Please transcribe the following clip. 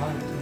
아, 네.